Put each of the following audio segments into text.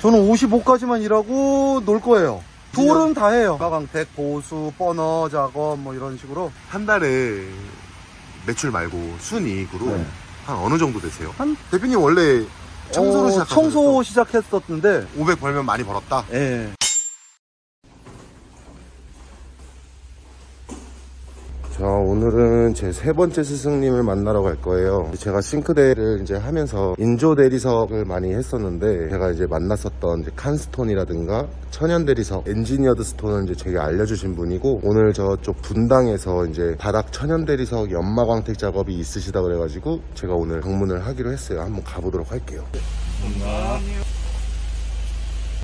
저는 55까지만 일하고 놀 거예요. 돌은 다 해요. 가강택, 보수, 버너 작업 뭐 이런 식으로 한 달에 매출 말고 순이익으로 네. 한 어느 정도 되세요? 한 대표님 원래 청소로 어, 시작하셨죠? 청소 시작했었는데 500 벌면 많이 벌었다? 예. 자, 오늘은 제 세 번째 스승님을 만나러 갈 거예요. 제가 싱크대를 이제 하면서 인조 대리석을 많이 했었는데, 제가 이제 만났었던 이제 칸스톤이라든가 천연 대리석, engineered stone을 이제 제게 알려주신 분이고, 오늘 저쪽 분당에서 이제 바닥 천연 대리석 연마광택 작업이 있으시다 그래가지고, 제가 오늘 방문을 하기로 했어요. 한번 가보도록 할게요.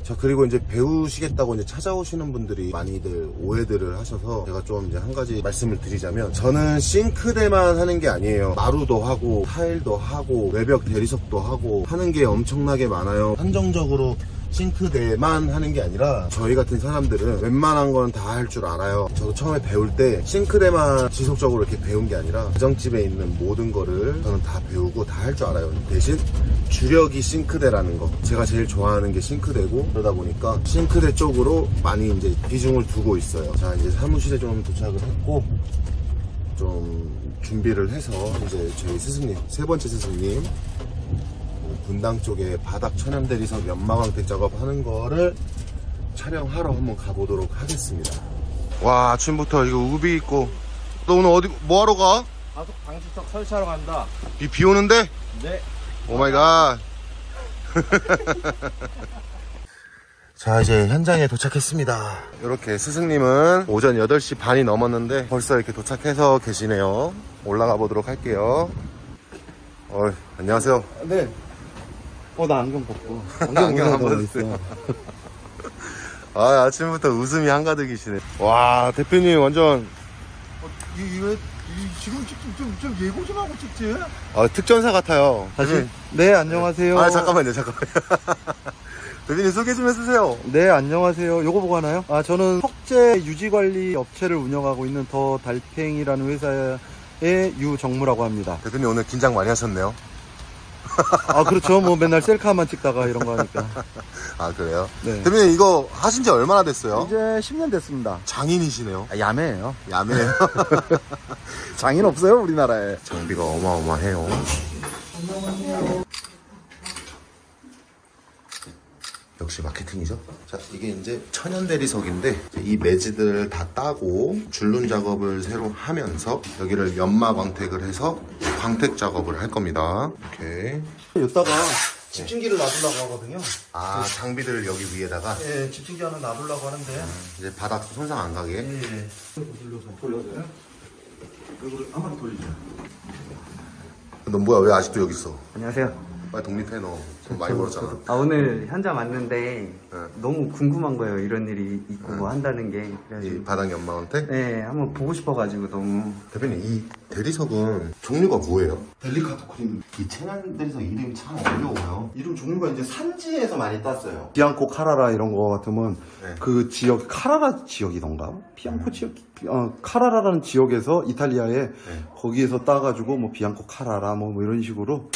자 그리고 이제 배우시겠다고 이제 찾아오시는 분들이 많이들 오해들을 하셔서 제가 좀 이제 한 가지 말씀을 드리자면 저는 싱크대만 하는 게 아니에요. 마루도 하고 타일도 하고 외벽 대리석도 하고 하는 게 엄청나게 많아요. 한정적으로 싱크대만 하는 게 아니라 저희 같은 사람들은 웬만한 건 다 할 줄 알아요. 저도 처음에 배울 때 싱크대만 지속적으로 이렇게 배운 게 아니라 가정집에 있는 모든 거를 저는 다 배우고 다 할 줄 알아요. 대신 주력이 싱크대라는 거. 제가 제일 좋아하는 게 싱크대고 그러다 보니까 싱크대 쪽으로 많이 이제 비중을 두고 있어요. 자 이제 사무실에 좀 도착을 했고 좀 준비를 해서 이제 저희 스승님 세 번째 스승님 분당 쪽에 바닥 천연 대리석 연마광택 작업하는 거를 촬영하러 한번 가보도록 하겠습니다. 와 아침부터 이거 우비 있고 너 오늘 어디 뭐 하러 가? 가속 방지턱 설치하러 간다. 비, 비 오는데? 네. oh my god 자 이제 현장에 도착했습니다 이렇게 스승님은 오전 8시 반이 넘었는데 벌써 이렇게 도착해서 계시네요 올라가 보도록 할게요 어, 안녕하세요 네. 어, 나 안경 벗고. 안경 안 벗어도 벗었어요. 아 아침부터 웃음이 한가득이시네 와 대표님 완전 이, 이거 이, 지금 좀, 좀, 좀 예고 좀 하고 찍지? 아, 특전사 같아요 다시. 네, 안녕하세요. 아 잠깐만요 잠깐만요 대표님 소개 좀 해주세요 네, 안녕하세요. 요거 보고 하나요? 아, 저는 석재 유지관리 업체를 운영하고 있는 더 달팽이라는 회사의 유정무라고 합니다. 대표님 오늘 긴장 많이 하셨네요 아, 그렇죠. 뭐 맨날 셀카만 찍다가 이런 거 하니까. 아 그래요? 네. 대표님 이거 하신 지 얼마나 됐어요? 이제 10년 됐습니다. 장인이시네요 아, 야매예요. 야매해요 장인 없어요, 우리나라에. 장비가 어마어마해요 역시 마케팅이죠 자 이게 이제 천연 대리석인데 이 매지들을 다 따고 줄눈 작업을 새로 하면서 여기를 연마 광택을 해서 광택 작업을 할 겁니다 이렇게 이따가 집중기를 놔두려고 하거든요. 아 장비들을 여기 위에다가 예, 집중기 하나 놔두려고 하는데. 이제 바닥 손상 안 가게 예. 돌려서, 돌려서요? 이거를 한번 돌리죠. 너 뭐야 왜 아직도 여기 있어 안녕하세요. 빨리 독립해 너 돈 많이 벌었잖아 아, 오늘 현장 왔는데 네. 너무 궁금한 거예요. 이런 일이 있고 뭐 한다는 게. 이 그래가지고 바닥 연마 광택 네, 한번 보고 싶어가지고 너무. 대표님 이 대리석은 종류가 뭐예요? 델리카토 크림 이 천연 대리석 이름이 참 어려워요 이름 종류가 이제 산지에서 많이 땄어요. 비앙코 카라라 이런 거 같으면 네. 그 지역 카라라 지역이던가 비앙코 지역 어, 카라라라는 지역에서 이탈리아에 네. 거기에서 따가지고 뭐 비앙코 카라라 뭐, 뭐 이런 식으로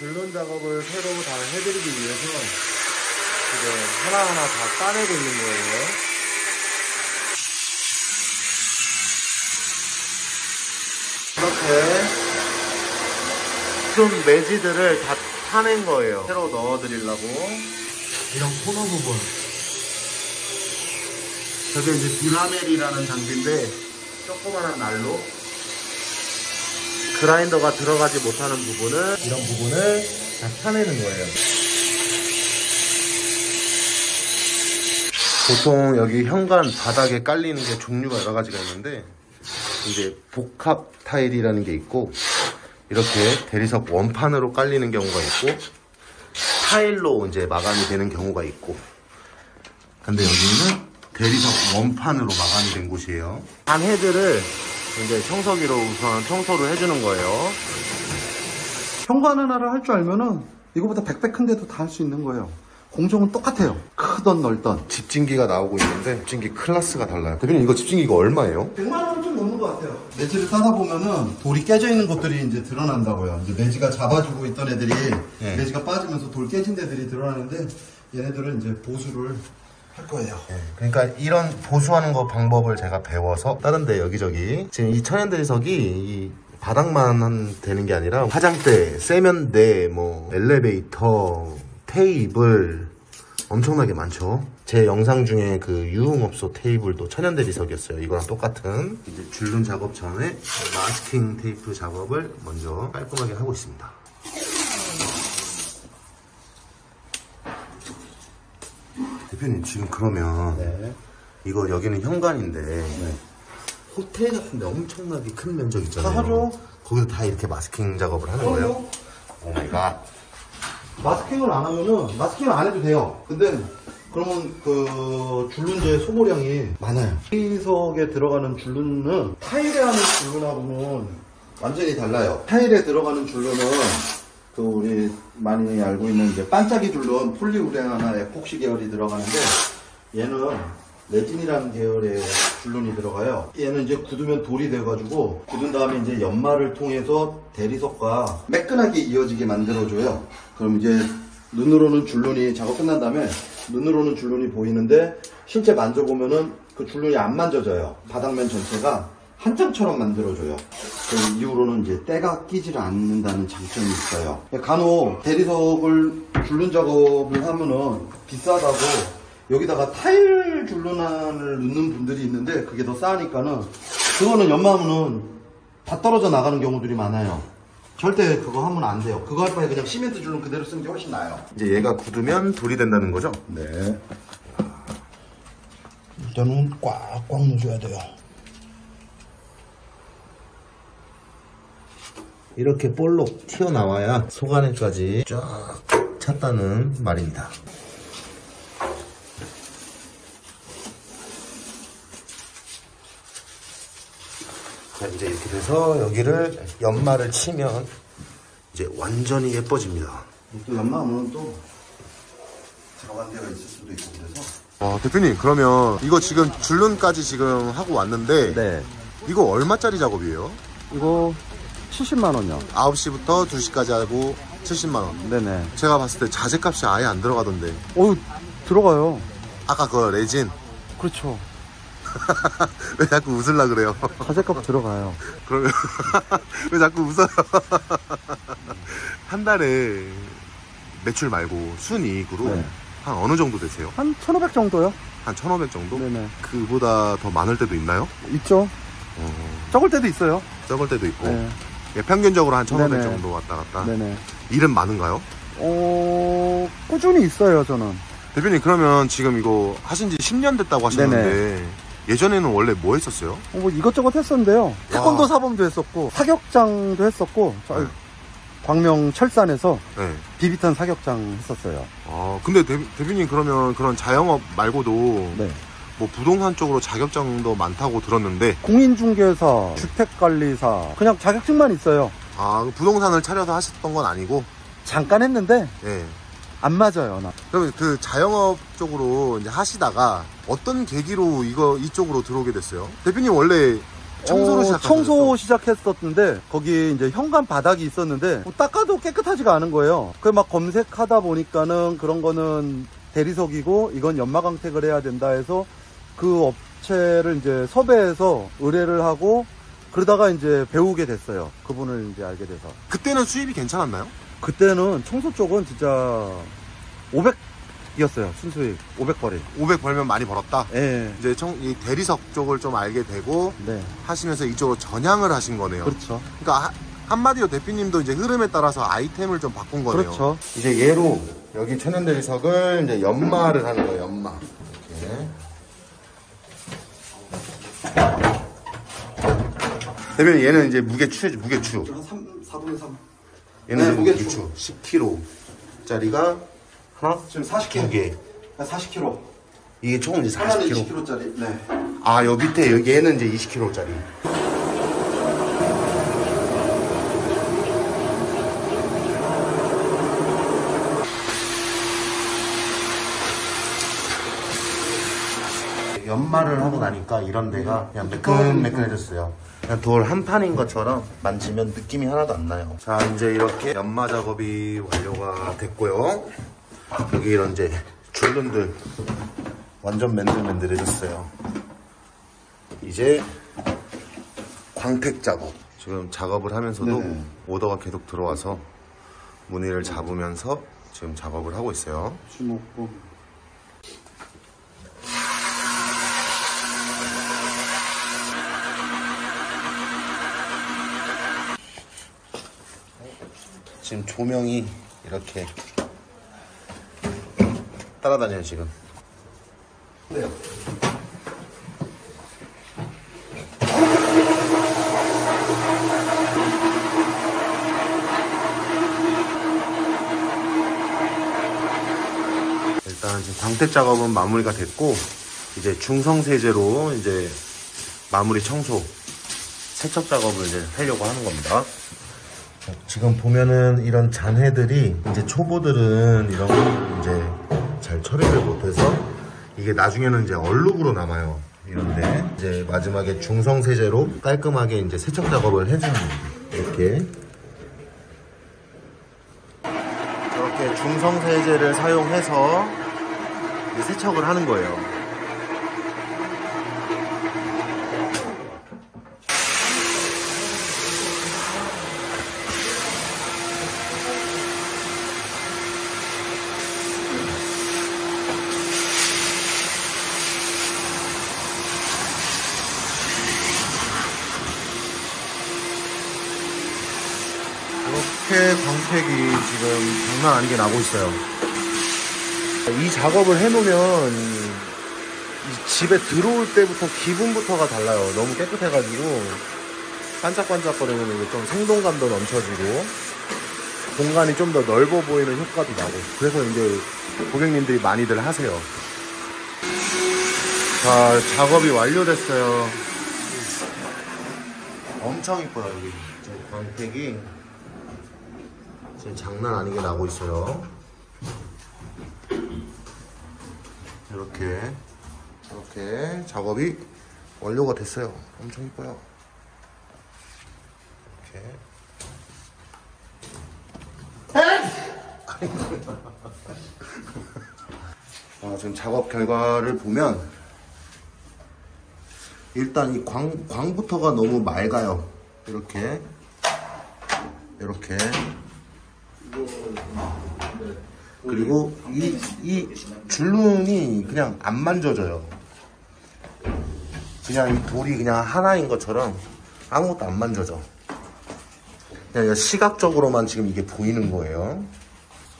줄눈 작업을 새로 다 해드리기 위해서 지금 하나하나 다 따내고 있는 거예요. 이렇게 좀 매지들을 다 타낸 거예요. 새로 넣어드리려고. 이런 코너 부분. 저게 이제 디라멜이라는 장비인데 조그만한 날로 그라인더가 들어가지 못하는 부분을 이런 부분을 다 타내는 거예요. 보통 여기 현관 바닥에 깔리는 게 종류가 여러 가지가 있는데 이제 복합 타일이라는 게 있고 이렇게 대리석 원판으로 깔리는 경우가 있고 타일로 이제 마감이 되는 경우가 있고 근데 여기는 대리석 원판으로 마감이 된 곳이에요. 한 헤드를 이제 청소기로 우선 청소를 해주는 거예요. 현관 하나를 할 줄 알면은 이거보다 백배 큰데도 다 할 수 있는 거예요. 공정은 똑같아요. 크던 넓던. 집진기가 나오고 있는데 집진기 클래스가 달라요. 대표님 이거 집진기가 얼마예요? 100만 원 좀 넘는 것 같아요. 메지를 따다 보면은 돌이 깨져 있는 것들이 이제 드러난다고요. 이제 메지가 잡아주고 있던 애들이 네. 내지가 빠지면서 돌 깨진 애들이 드러나는데 얘네들은 이제 보수를 할 거예요. 그러니까 이런 보수하는 거 방법을 제가 배워서 다른데 여기저기 지금 이 천연대리석이 이 바닥만 한 되는 게 아니라 화장대, 세면대, 뭐 엘리베이터, 테이블 엄청나게 많죠. 제 영상 중에 그 유흥업소 테이블도 천연대리석이었어요. 이거랑 똑같은 이제 줄눈 작업 전에 마스킹 테이프 작업을 먼저 깔끔하게 하고 있습니다. 대표님 지금 그러면 네. 이거 여기는 현관인데 호텔 같은데 엄청나게 큰 면적 있잖아요. 다 하죠. 거기서 다 이렇게 마스킹 작업을 하는 거예요? Oh my God. 마스킹을 안 하면은 마스킹을 안 해도 돼요. 근데 그러면 그 줄눈제 소모량이 많아요. 대리석에 들어가는 줄눈은 타일에 하는 줄눈하고는 완전히 달라요. 타일에 들어가는 줄눈은 그 우리 많이 알고 있는 이제 반짝이 줄눈 폴리우레나나 에폭시 계열이 들어가는데 얘는 레진이라는 계열의 줄눈이 들어가요. 얘는 이제 굳으면 돌이 돼가지고 굳은 다음에 이제 연마를 통해서 대리석과 매끈하게 이어지게 만들어줘요. 그럼 이제 눈으로는 줄눈이 작업 끝난 다음에 눈으로는 줄눈이 보이는데 실제 만져보면은 그 줄눈이 안 만져져요. 바닥면 전체가 한 장처럼 만들어줘요. 그 이후로는 이제 때가 끼지를 않는다는 장점이 있어요. 간혹 대리석을 줄눈 작업을 하면은 비싸다고 여기다가 타일 줄눈을 넣는 분들이 있는데 그게 더 싸니까는 그거는 연마하면은 다 떨어져 나가는 경우들이 많아요. 절대 그거 하면 안 돼요. 그거 할 바에 그냥 시멘트 줄눈 그대로 쓰는 게 훨씬 나아요. 이제 얘가 굳으면 돌이 된다는 거죠? 네. 일단은 꽉꽉 넣어줘야 돼요. 이렇게 볼록 튀어나와야 속안에까지 쫙 찼다는 말입니다. 자, 이제 이렇게 돼서 여기를 연마를 치면 이제 완전히 예뻐집니다. 또 연마 하면 또 들어간 데가 있을 수도 있고 그래서. 어, 대표님, 그러면 이거 지금 줄눈까지 지금 하고 왔는데 네. 이거 얼마짜리 작업이에요? 이거 70만 원요. 9시부터 2시까지 하고 70만 원. 네네. 제가 봤을 때 자재값이 아예 안 들어가던데. 어유 들어가요. 아까 그 레진. 그렇죠. 왜 자꾸 웃을라 그래요? 자재값 들어가요. 그러면 왜 자꾸 웃어요? 한 달에 매출 말고 순이익으로 네. 한 어느 정도 되세요? 한 1,500 정도요? 한 1,500 정도? 네네. 그보다 더 많을 때도 있나요? 있죠. 어, 적을 때도 있어요. 적을 때도 있고. 네. 예, 평균적으로 한1,500 네네. 정도 왔다 갔다. 네네. 일은 많은가요? 어, 꾸준히 있어요, 저는. 대표님 그러면 지금 이거 하신 지 10년 됐다고 하셨는데 예전에는 원래 뭐 했었어요? 어, 뭐 이것저것 했었는데요. 태권도 사범도 했었고, 사격장도 했었고, 저 네. 광명 철산에서 네. 비비탄 사격장 했었어요. 아, 근데 대, 대표님 그러면 그런 자영업 말고도 네. 뭐 부동산 쪽으로 자격증도 많다고 들었는데 공인중개사, 주택관리사, 그냥 자격증만 있어요. 아, 그 부동산을 차려서 하셨던 건 아니고 잠깐 했는데, 예. 안 맞아요, 나. 그러면 그 자영업 쪽으로 이제 하시다가 어떤 계기로 이거 이쪽으로 들어오게 됐어요? 대표님 원래 청소를 어? 청소 시작했었는데 거기 이제 현관 바닥이 있었는데 뭐 닦아도 깨끗하지가 않은 거예요. 그막 검색하다 보니까는 그런 거는 대리석이고 이건 연마강택을 해야 된다 해서 그 업체를 이제 섭외해서 의뢰를 하고 그러다가 이제 배우게 됐어요. 그분을 이제 알게 돼서. 그때는 수입이 괜찮았나요? 그때는 청소 쪽은 진짜 500이었어요. 순수익 500거리. 500 벌면 많이 벌었다. 예. 이제 청, 이 대리석 쪽을 좀 알게 되고 네. 하시면서 이쪽으로 전향을 하신 거네요. 그렇죠. 그러니까 하- 한마디로 대표님도 이제 흐름에 따라서 아이템을 좀 바꾼 거네요. 그렇죠. 이제 얘로 여기 천연 대리석을 이제 연마를 하는 거예요. 연마. 이렇게. 대표님 얘는 이제 무게추 무게추. 한 3, 4분의 3. 얘는 네, 무게추. 무게추 10kg짜리가 하나 지금 40kg. 두 개. 40kg. 이게 총 이제 하나는 40kg. 20kg짜리. 네. 아, 여기 밑에 여기 얘는 이제 20kg짜리. 연마를 하고 나니까 이런 데가 그냥 매끈매끈해졌어요. 그냥 돌 한 판인 것처럼 만지면 느낌이 하나도 안 나요. 자, 이제 이렇게 연마 작업이 완료가 됐고요. 여기 이런 이제 줄눈들 완전 맨들맨들해졌어요. 이제 광택 작업. 지금 작업을 하면서도 네네. 오더가 계속 들어와서 무늬를 잡으면서 지금 작업을 하고 있어요. 술 먹고. 지금 조명이 이렇게 따라다녀요 지금 네. 일단 지금 광택 작업은 마무리가 됐고 이제 중성 세제로 이제 마무리 청소 세척 작업을 이제 하려고 하는 겁니다. 지금 보면은 이런 잔해들이 이제 초보들은 이런 걸 이제 잘 처리를 못해서 이게 나중에는 이제 얼룩으로 남아요. 이런데 이제 마지막에 중성 세제로 깔끔하게 이제 세척 작업을 해주는. 이렇게 이렇게 중성 세제를 사용해서 세척을 하는 거예요. 이렇게 광택이 지금 장난 아니게 나고 있어요. 이 작업을 해놓으면 이 집에 들어올 때부터 기분부터가 달라요. 너무 깨끗해가지고 반짝반짝거리면 이게 좀 생동감도 넘쳐지고 공간이 좀 더 넓어 보이는 효과도 나고 그래서 이제 고객님들이 많이들 하세요. 자, 작업이 완료됐어요. 엄청 이뻐요, 여기. 광택이 지금 장난 아니게 나고 있어요. 이렇게 이렇게 작업이 완료가 됐어요. 엄청 이뻐요. 이렇게. 아, 지금 작업 결과를 보면 일단 이 광, 광부터가 너무 맑아요. 이렇게 이렇게 그리고 이, 이 줄눈이 그냥 안 만져져요. 그냥 이 돌이 그냥 하나인 것처럼 아무것도 안 만져져. 그냥 시각적으로만 지금 이게 보이는 거예요.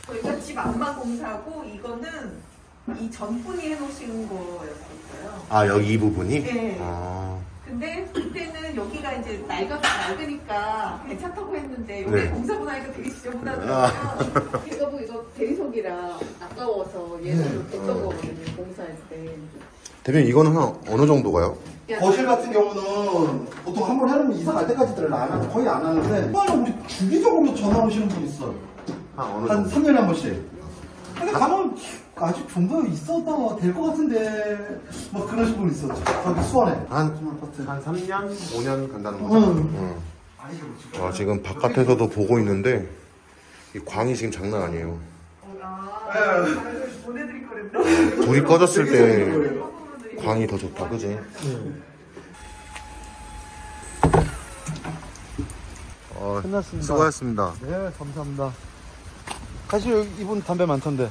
저희가 집 안마 공사고 이거는 이 전분이 해놓으신 거였어요. 아, 여기 이 부분이? 네. 아, 근데 여기가 이제 낡아 낡으니까 괜찮다고 했는데 여기 네. 공사고 나니까 되게 지저분하더라고요. 이거 보고 이거 대리석이라 아까워서 얘는 됐던 거거든요. 공사할 때. 대표님, 이거는 한 어느 정도가요? 거실 같은 경우는 보통 한 번 해놓으면 이사 갈 때까지들 안 하고 거의 안 하는데 정말 우리 주기적으로 전화 오시는 분 있어요. 한 어느 한 정도? 3년에 한 번씩. 근데 가면 아직 좀더 있어도 될 것 같은데 뭐 그러신 분 있었죠. 저기 수원에. 한, 아파트. 한 3년? 5년 간다는 거죠? 응. 응. 아, 지금 바깥에서도 보고 있는데, 이 광이 지금 장난 아니에요. 아, 보내드릴 거랬는데. 불이 꺼졌을 때 광이 더 좋다, 그지? 어, 끝났습니다. 수고하셨습니다. 네, 감사합니다. 사실 이분 담배 많던데.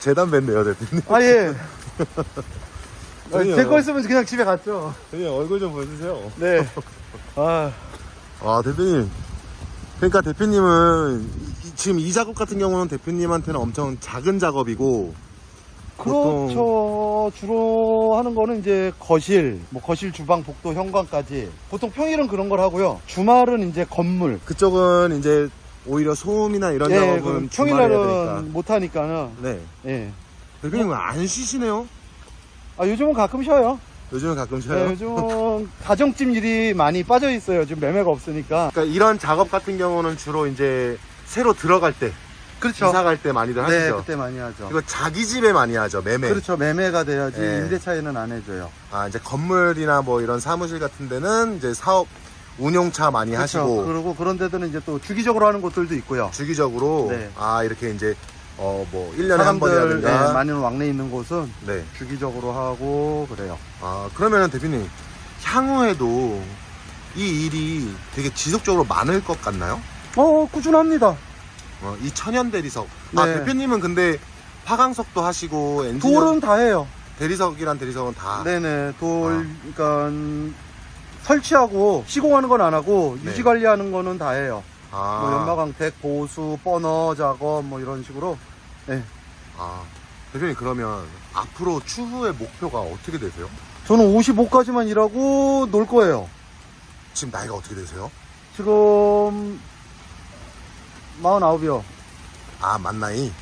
제 담배인데요, 대표님. 아, 예. 아니요. 제거 있으면 그냥 집에 갔죠. 대표님, 얼굴 좀 보여주세요. 네. 아, 아, 대표님. 그러니까 대표님은, 이- 지금 이 작업 같은 경우는 대표님한테는 엄청 작은 작업이고, 그렇죠. 주로 하는 거는 이제 거실, 뭐 거실, 주방, 복도, 현관까지. 보통 평일은 그런 걸 하고요. 주말은 이제 건물. 그쪽은 이제 오히려 소음이나 이런 예, 작업은 평일날은. 못 하니까는. 네. 예. 대표님은 안 쉬시네요? 아, 요즘은 가끔 쉬어요. 요즘은 가끔 네, 쉬어요? 요즘은 가정집 일이 많이 빠져 있어요. 지금 매매가 없으니까. 그러니까 이런 작업 같은 경우는 주로 이제 새로 들어갈 때 그렇죠. 이사 갈 때 많이들 네, 하시죠. 그때 많이 하죠. 이거 자기 집에 많이 하죠. 매매. 그렇죠. 매매가 돼야지 네. 임대차에는 안 해줘요. 아 이제 건물이나 뭐 이런 사무실 같은 데는 이제 사업 운용차 많이 그렇죠. 하시고 그리고 그런 데들은 이제 또 주기적으로 하는 곳들도 있고요. 주기적으로 네. 아 이렇게 이제 어 뭐 1년에 한 번이라든가 네, 많이 왕래 있는 곳은 네. 주기적으로 하고 그래요. 아 그러면은 대표님 향후에도 이 일이 되게 지속적으로 많을 것 같나요? 어, 꾸준합니다. 어, 이 천연 대리석. 아 네. 대표님은 근데 화강석도 하시고 엔지니어 돌은 다 해요. 대리석이란 대리석은 다. 네네. 돌, 그러니까 설치하고 시공하는 건 안 하고 네. 유지 관리하는 거는 다 해요. 아, 뭐 연마광택, 보수, 버너 작업 뭐 이런 식으로. 네. 아 대표님 그러면 앞으로 추후의 목표가 어떻게 되세요? 저는 55까지만 일하고 놀 거예요. 지금 나이가 어떻게 되세요? 지금 49이요. 아 만나이.